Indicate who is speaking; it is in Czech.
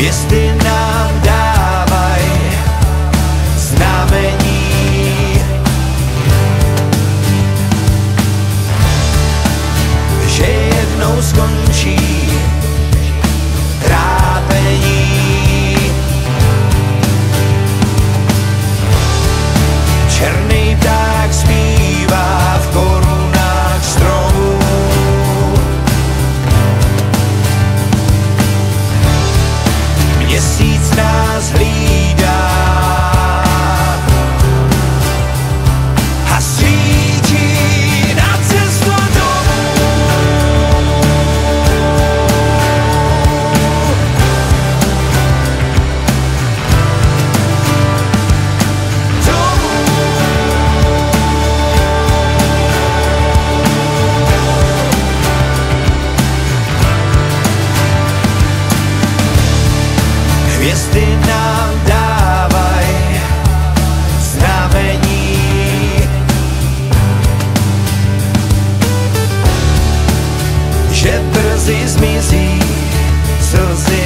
Speaker 1: Hvězdy nám dávaj Hvězdy nám dávaj znamení, že brzy zmizí slzy